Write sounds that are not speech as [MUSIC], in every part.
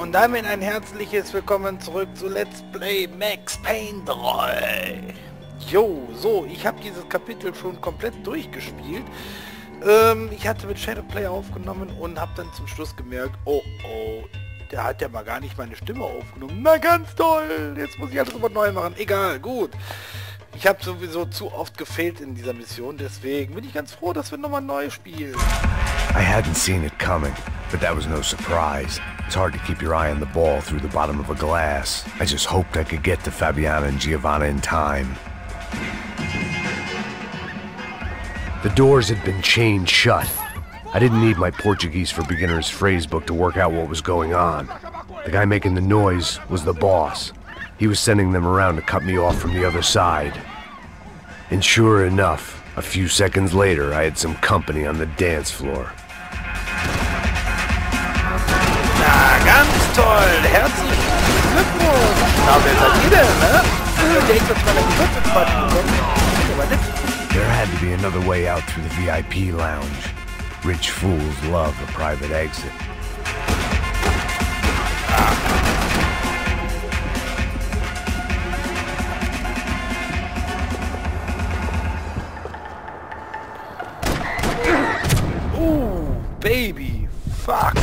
Und damit ein herzliches Willkommen zurück zu Let's Play Max Payne 3. Jo, so, ich habe dieses Kapitel schon komplett durchgespielt. Ähm, ich hatte mit Shadowplay aufgenommen und habe dann zum Schluss gemerkt, oh oh, der hat ja mal gar nicht meine Stimme aufgenommen. Na ganz toll, jetzt muss ich alles über neu machen. Egal, gut. Ich habe sowieso zu oft gefehlt in dieser Mission, deswegen bin ich ganz froh, dass wir nochmal neu spielen. I hadn't seen it coming, but that was no surprise. It's hard to keep your eye on the ball through the bottom of a glass. I just hoped I could get to Fabiana and Giovanna in time. The doors had been chained shut. I didn't need my Portuguese for Beginners phrase book to work out what was going on. The guy making the noise was the boss. He was sending them around to cut me off from the other side. And sure enough, a few seconds later, I had some company on the dance floor. Toll. Herzlichen Glückwunsch. Na, wer seid ihr denn, ne? Ja, Der ist jetzt mal eine bekommen. There had to be another way out through the VIP lounge. Rich fools love a private exit. Baby. Fuck.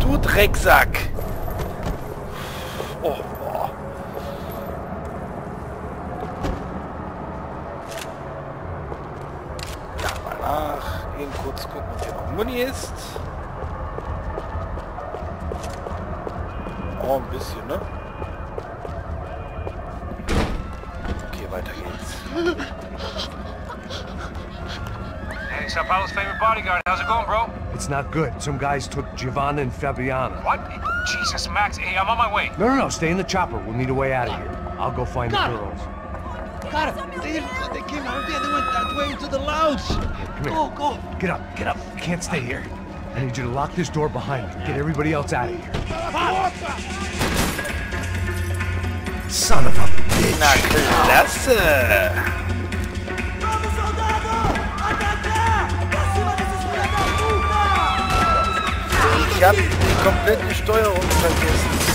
Du Drecksack! Oh, nach. Eben kurz gucken, ob hier Muni ist. Oh, ein bisschen, ne? Okay, weiter geht's. Hey, Sao Paulo's favorite bodyguard. How's it going, bro? It's not good. Some guys took Giovanna and Fabiana. What? Jesus, Max. Hey, I'm on my way. No, no, no. Stay in the chopper. We'll need a way out of here. I'll go find the girls. Cara, they didn't. They came out of there. They went that way into the lounge. Come here. Go, go. Get up, get up. You can't stay here. I need you to lock this door behind you. Get everybody else out of here. Son of a bitch. Na klasse! Ich hab die komplette Steuerung vergessen.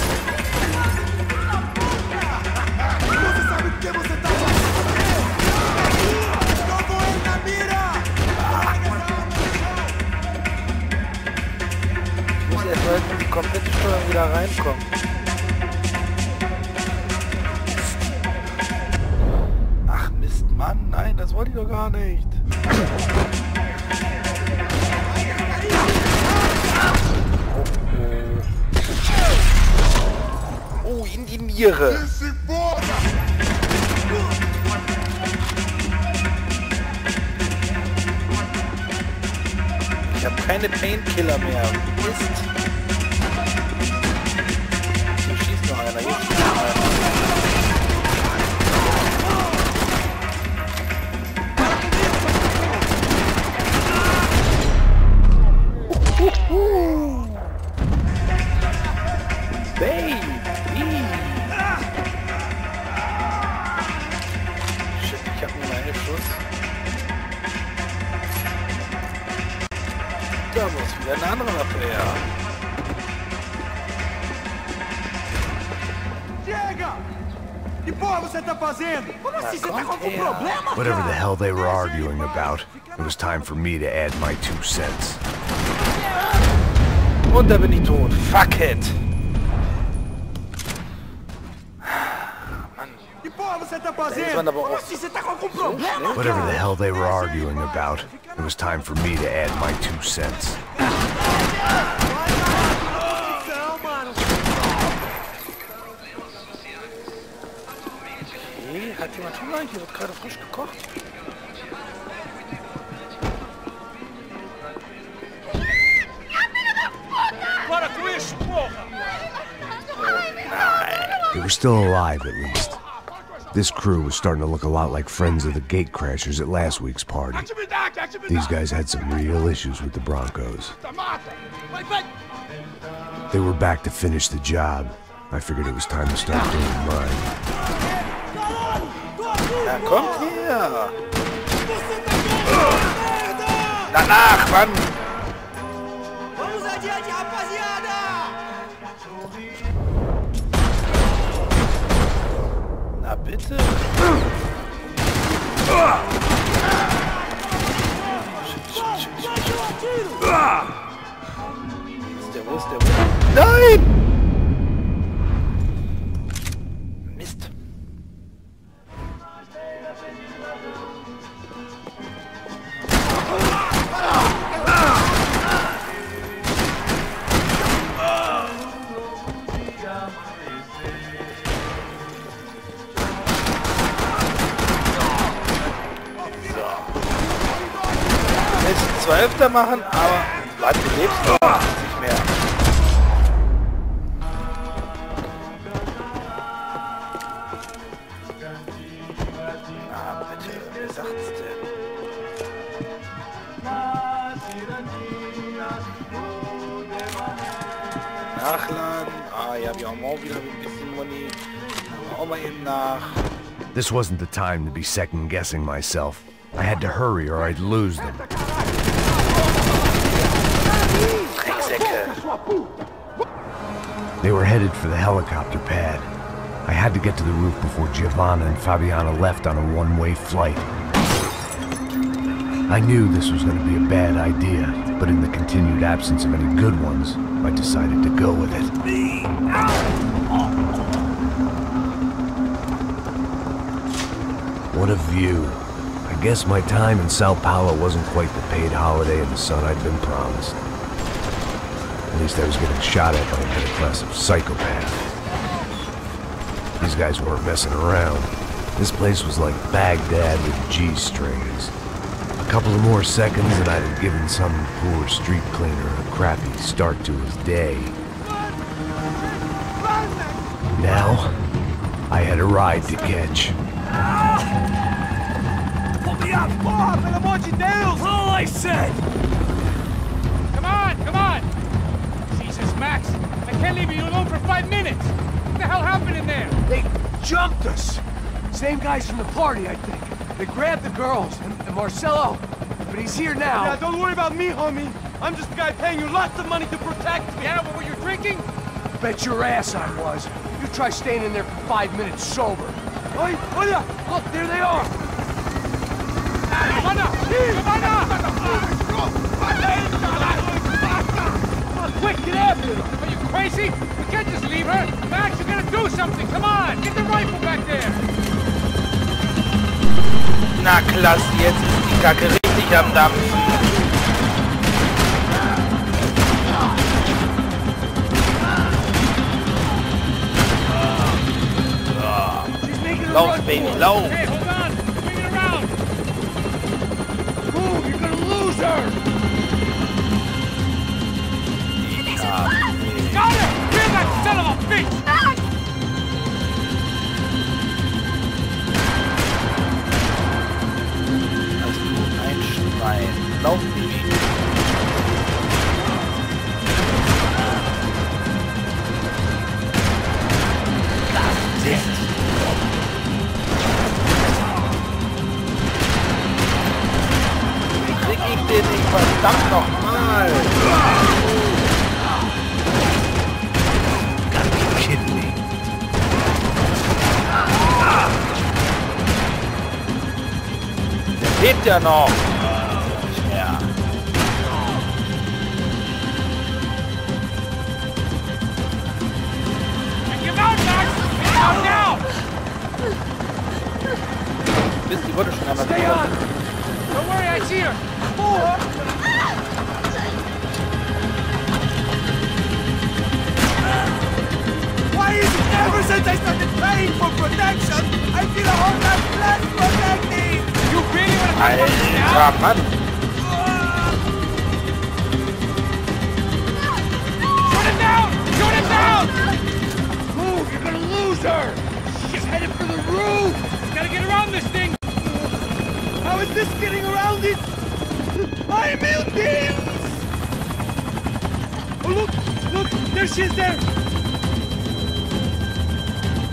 Mehr. Mist. Hier schießt noch einer. Muss wieder ein anderer Waffe her. Chega! Que porra você tá fazendo? Como assim? Você tá com algum é. problema? Whatever the hell they were arguing about, it was time for me to add my two cents. Und da bin ich tot. Fuck it! Que porra você tá Esse fazendo? manda bom. Como assim? Você tá com algum problema? Whatever the hell they were arguing about, it was time for me to add my two cents. Hat jemand Hunger? Hier wird gerade frisch gekocht. They were still alive, at least. This crew was starting to look a lot like friends of the gatecrashers at last week's party. These guys had some real issues with the Brancos. They were back to finish the job. I figured it was time to start doing mine. Alter, kommt her! Danach, Mann! Na bitte! Ist der, wo ist der, wo? Nein! Öfter machen, aber du lebst nicht mehr. Na bitte, sagt's denn? Nachladen. Ah ja, wir haben auch wieder ein bisschen Money. Auch mal eben nach. This wasn't the time to be second guessing myself. I had to hurry or I'd lose them. They were headed for the helicopter pad. I had to get to the roof before Giovanna and Fabiana left on a one-way flight. I knew this was going to be a bad idea, but in the continued absence of any good ones, I decided to go with it. What a view. I guess my time in Sao Paulo wasn't quite paid holiday in the sun I'd been promised. At least I was getting shot at by a middle class of psychopaths. These guys weren't messing around. This place was like Baghdad with G-strings. A couple of more seconds and I'd have given some poor street cleaner a crappy start to his day. Now, I had a ride to catch. Porra, pelo amor de Deus! All I said! Come on, come on! Jesus, Max! I can't leave you alone for five minutes! What the hell happened in there? They jumped us. Same guys from the party, I think. They grabbed the girls and, and Marcelo, but he's here now. Yeah, don't worry about me, homie. I'm just the guy paying you lots of money to protect me. Yeah, what were you drinking? Bet your ass I was. You try staying in there for five minutes sober. Oi, olha! Look, there they are. Giovanna! Giovanna! Quick, get after them. Are you crazy? We can't just leave her! Max, you gotta do something! Come on! Get the rifle back there! Na klasse, jetzt ist die Kacke richtig am Dampfen. Lauf, Baby, lauf. Lebt ja noch. Nicht mehr. Take him out, Max! Get out now! Mist, die wurde schon einmal Stay on. Don't worry, I see her! Why is it ever since I started paying for protection, I feel a whole lot less protected? Now? Alter Mann. Shoot it down! Shoot it down! Move, you're gonna lose her. She's headed for the roof. Gotta get around this thing! How is this getting around it? I'm in teams! Oh look! There she is there!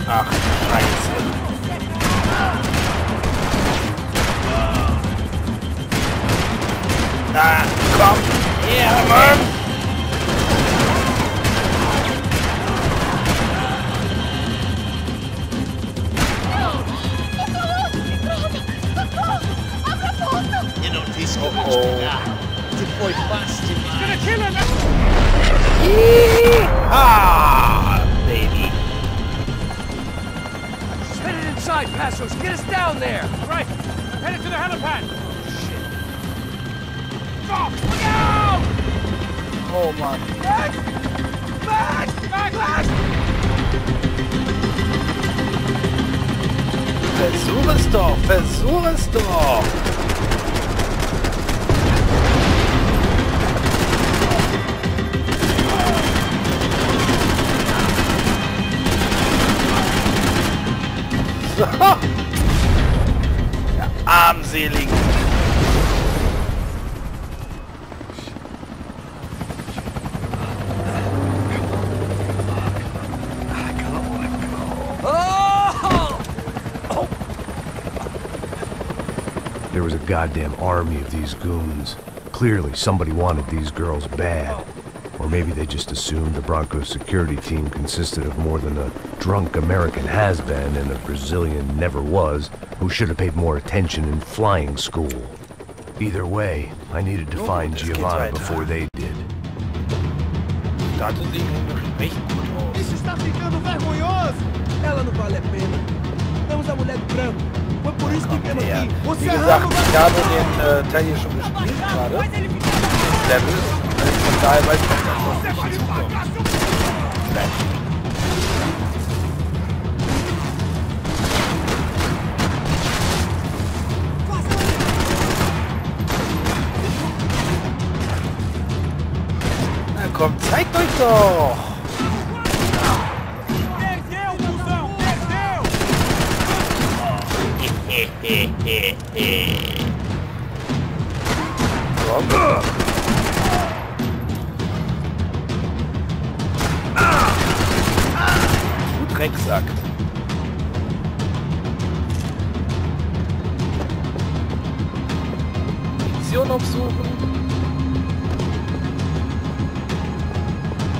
Ach, scheiße. Na, komm her, Mann! You good. Oh. Gonna kill him! Ah, baby. Headed inside, Passos. Get us down there. Right, headed to the helipad! Oh Mann. Back! Back! Versuch es doch, versuch es doch. So. [LAUGHS] Der armseligen. Was a goddamn army of these goons. Clearly, somebody wanted these girls bad. Or maybe they just assumed the Brancos security team consisted of more than a drunk American has-been and a Brazilian never-was who should have paid more attention in flying school. Either way, I needed to find gut, es geht Giovanna before they gesagt, ich habe den äh, Teil hier schon gespielt gerade. Level. Von daher weiß ich, was da auf mich zukommt. Na komm, zeigt euch doch! Du Drecksack. Munition aufsuchen.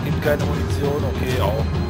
Gibt keine Munition, okay, auch gut.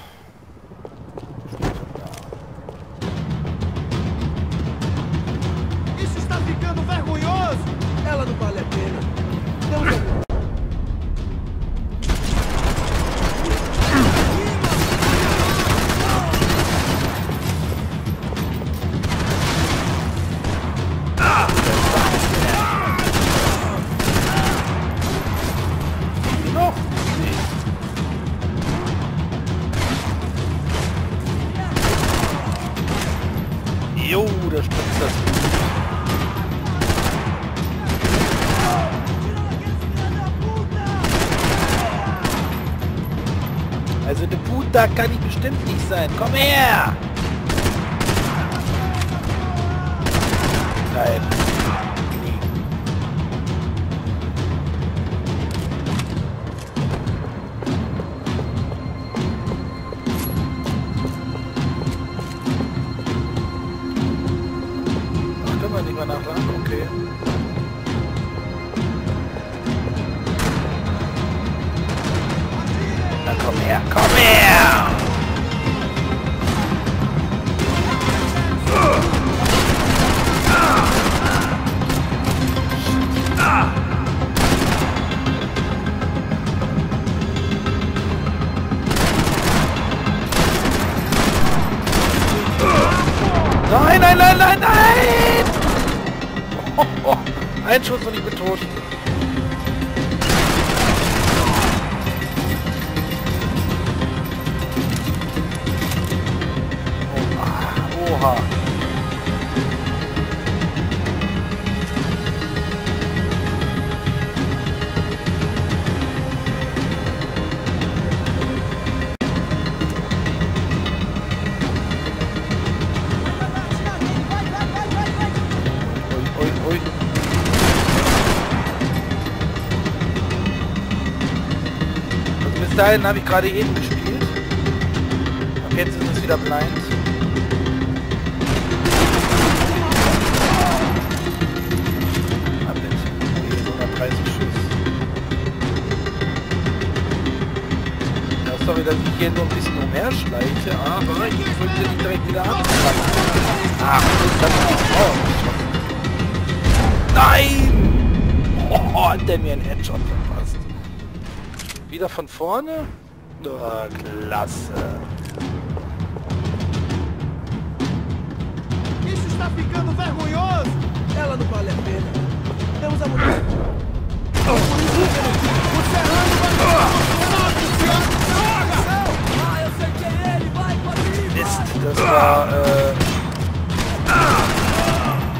वाला दुकान है। Also eine Puta kann ich bestimmt nicht sein. Komm her! Nein. Ein Schuss und ich bin tot. Dahin habe ich gerade eben gespielt. Ab jetzt ist es wieder blind. Ab jetzt. Okay, 130 Schuss. Das ist doch wieder, wie ich hier nur ein bisschen umherschleiche, aber ich drücke nicht direkt wieder ab. Ach, das ist Frau. Nein! Oh, hat der mir einen Headshot. Wieder von vorne? Oh, klasse. Isso está ficando vergonhoso! Ela não vale a pena. Temos a mulher. Que o Serrano vai... Ah, eu sei que é ele! Vai! Mist, das war äh,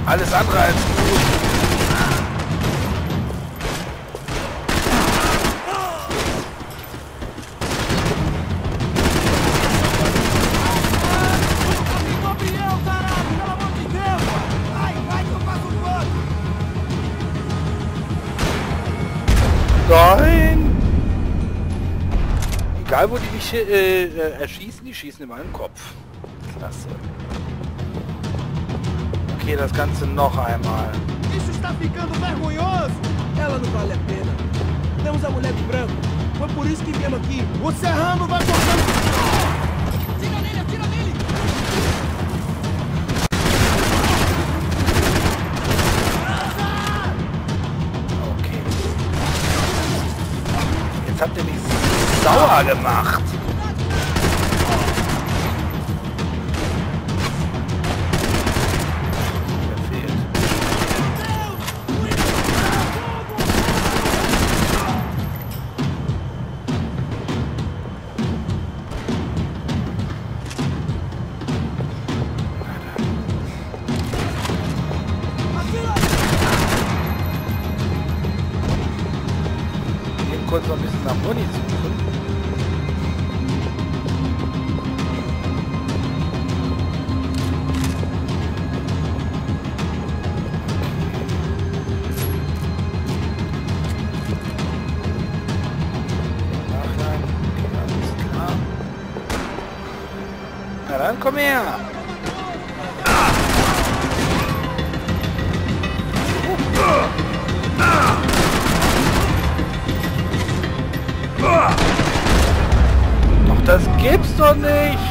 alles andere als Äh, äh, erschießen, die schießen immer im Kopf. Klasse. Okay, das Ganze noch einmal. Isso está ficando vergonhoso! Ela não vale a pena. Temos a mulher de branco. Foi por isso que viemos aqui. O Serrano vai cortando... Tira nele, atira nele! Okay. Jetzt habt ihr mich sauer gemacht. Kurz noch das gibt's doch nicht!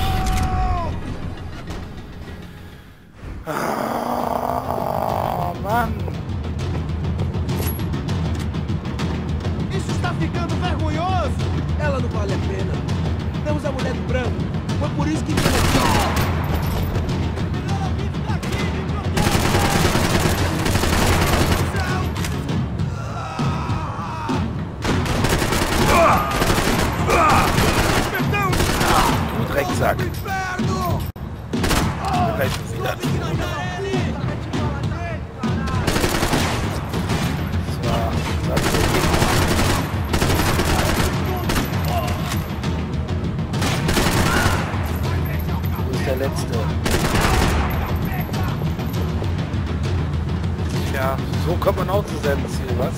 Seinem Ziel, was?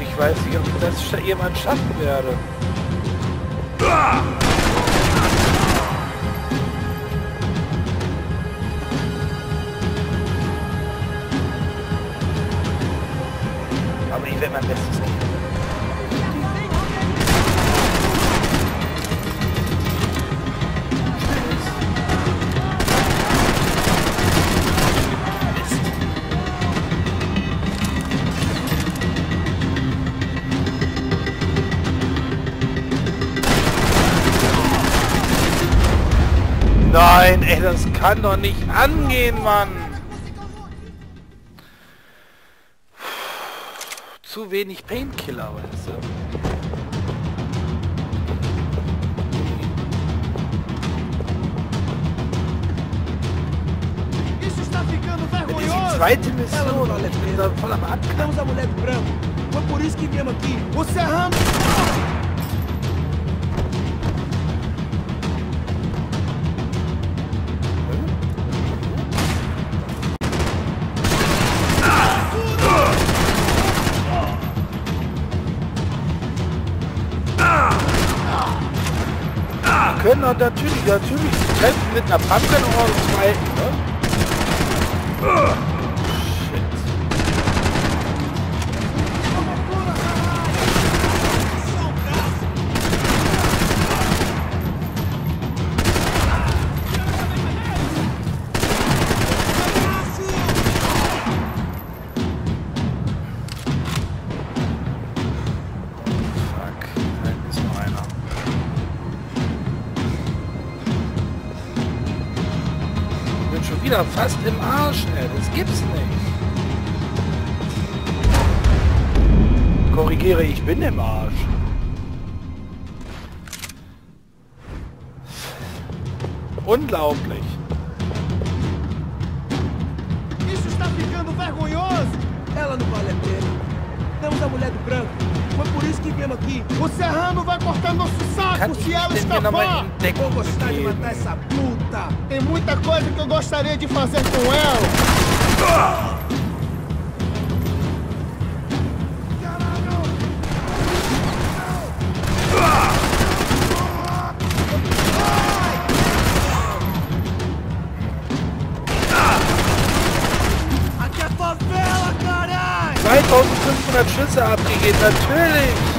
Ich weiß nicht, ob ich das jemand schaffen werde. Mein Bestes geben. Nein, ey, das kann doch nicht angehen, Mann. wenig Painkiller, weißt du? zweite Mission, olha, ele tá falando. Temos amuleto branco. Foi por isso que viemos aqui. Você arranca. Natürlich, treffen mit einer Pumpgun oder zwei, ne? Wieder fast im Arsch, ey. Das gibt's nicht. Korrigiere, ich bin im Arsch. Unglaublich. Isso está ficando vergonhoso! Ela não vale a pena. Temos a mulher de branco. Foi por isso que viemos aqui. O Serrano vai cortar nosso saco Kann se ela escapar! Vou gostar de matar essa puta! Tem muita coisa que eu gostaria de fazer com ela! Aqui é favela, caralho! 2500 Schüsse abgegeben, natürlich.